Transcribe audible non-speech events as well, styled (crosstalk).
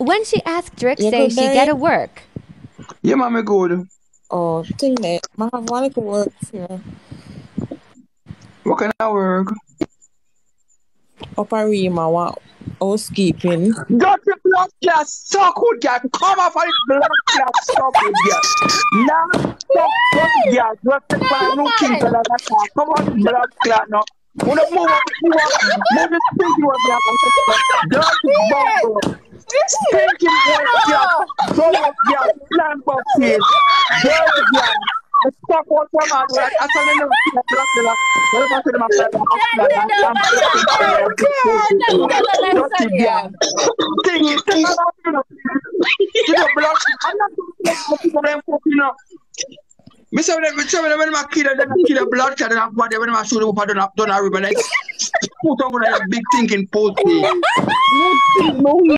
when she asked Drake, You say she get to work. Yeah, man, me good. Oh, thing that I have one little work here. What kind of work? Upper Rima, what housekeeping. Dirty blood clot, suck good girl. Come off of the blood clot, suck good girl. Now, stop dirty girl. Just take my new king for that car. Come on, blood clot now. Wanna move on, move on. Move this stinky one black and dirty bumble. Stinky blood clot. Blood girl, plant boxes. Dirty girl. Stop what come on, right? I saw the new blood clot. What if I say to my blood Dirty girl. Thing is, thing is, you know, you. Know, blood. I'm to them fucking up. Me say when me say when when my kid then I kill a blood clot and I body. When I show the up done up done a river like put on a big thinking pussy. (laughs) No